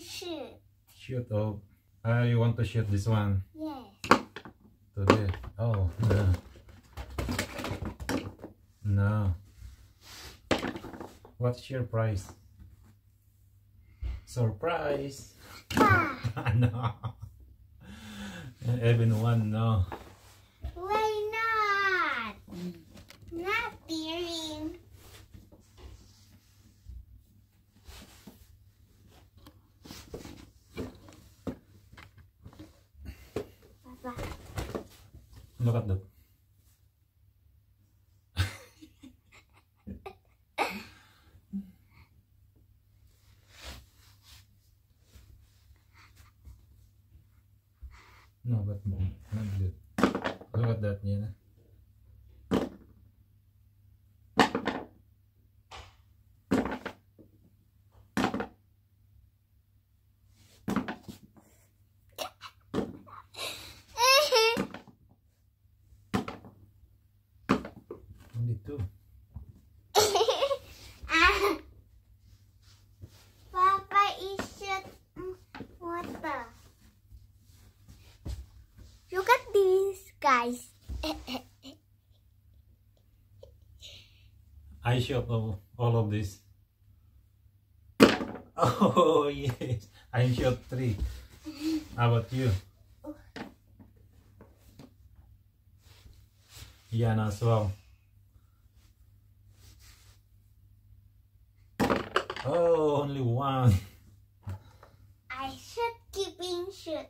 shoot. Shoot oh. Ah, you want to shoot this one Yes. today? Oh, no. No. What's your price? Surprise! Ah, no. Even one, no. why not? Not daring. Look at that. no, but more. Not good. Look at that, yeah. 22. uh, Papa is water. Look at these guys. I shot all, of this. Oh yes, I shot three. How about you? Yeah, as well. Oh, only one. I should keeping shoot.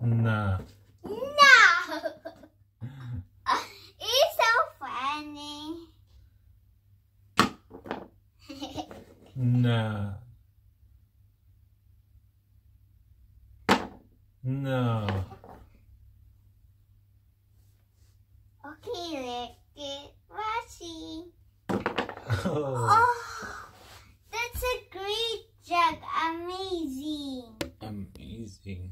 Nah. No! No, it's so funny. Nah. No. okay, watching. Oh, Oh, that's a great job. Amazing. amazing.